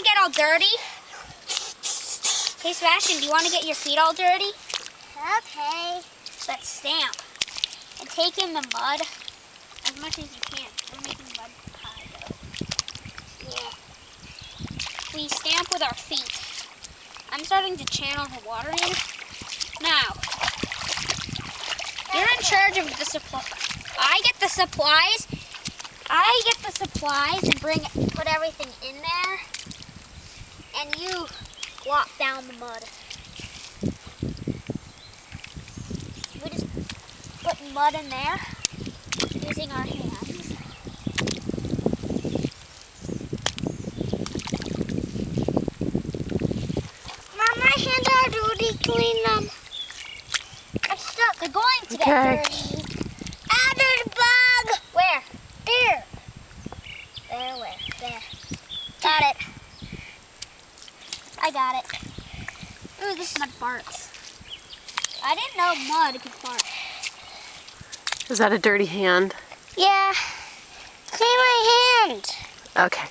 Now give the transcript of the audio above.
to get all dirty? Hey, Sebastian, do you want to get your feet all dirty? Okay. Let's stamp. And take in the mud as much as you can. We're making mud pie, though. Yeah. We stamp with our feet. I'm starting to channel the water in. Now, you're in charge of the supply. I get the supplies. I get the supplies and bring put everything in there. And you walk down the mud. We just put mud in there using our hands. Mom, my hands are dirty. Clean them. I'm stuck. They're going to Okay. get dirty. Ah, there's a bug. Where? There. There, where? There. Got it. I got it. Ooh, this mud farts. I didn't know mud could fart. Is that a dirty hand? Yeah. Clean my hand. Okay.